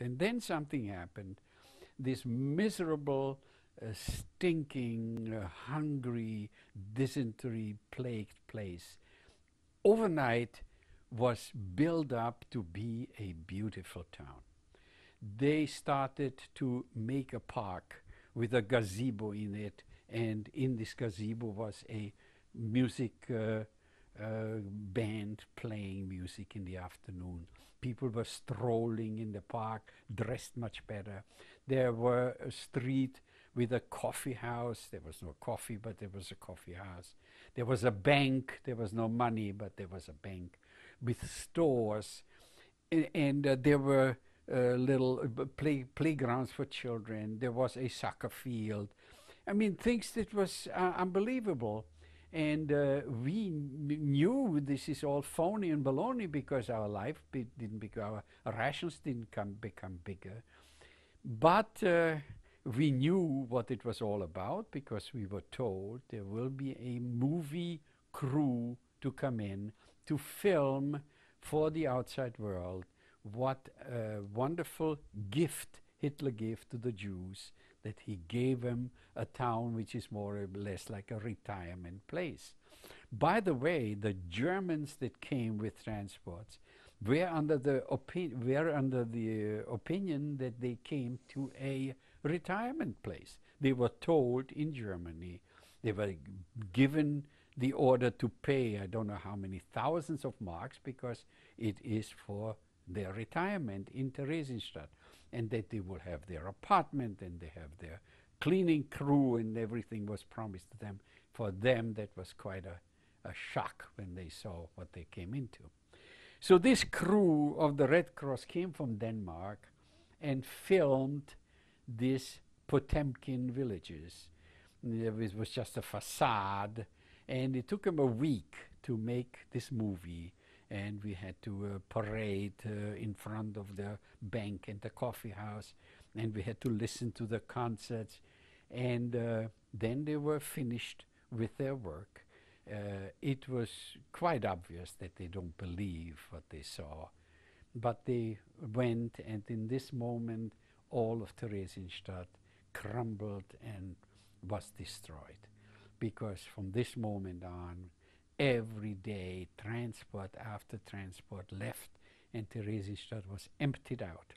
And then something happened. This miserable, uh, stinking, uh, hungry, dysentery plagued place overnight was built up to be a beautiful town. They started to make a park with a gazebo in it, and in this gazebo was a music uh, uh, band playing music in the afternoon. People were strolling in the park, dressed much better. There were a street with a coffee house. There was no coffee, but there was a coffee house. There was a bank. There was no money, but there was a bank with stores. And, and uh, there were uh, little uh, play, playgrounds for children. There was a soccer field. I mean, things that was uh, unbelievable. And uh, we knew this is all phony and baloney because our life be didn't become, our rations didn't come become bigger. But uh, we knew what it was all about because we were told there will be a movie crew to come in to film for the outside world what a wonderful gift Hitler gave to the Jews that he gave them a town which is more or less like a retirement place. By the way, the Germans that came with transports were under the were under the uh, opinion that they came to a retirement place. They were told in Germany, they were given the order to pay, I don't know how many thousands of marks, because it is for their retirement in Theresienstadt. And that they will have their apartment and they have their cleaning crew and everything was promised to them. For them, that was quite a, a shock when they saw what they came into. So this crew of the Red Cross came from Denmark and filmed these Potemkin villages. It was just a facade, and it took them a week to make this movie. And we had to uh, parade uh, in front of the bank and the coffee house, and we had to listen to the concerts. And uh, then they were finished with their work. It was quite obvious that they don't believe what they saw. But they went, and in this moment, all of Theresienstadt crumbled and was destroyed. Because from this moment on, every day transport after transport left and Theresienstadt was emptied out.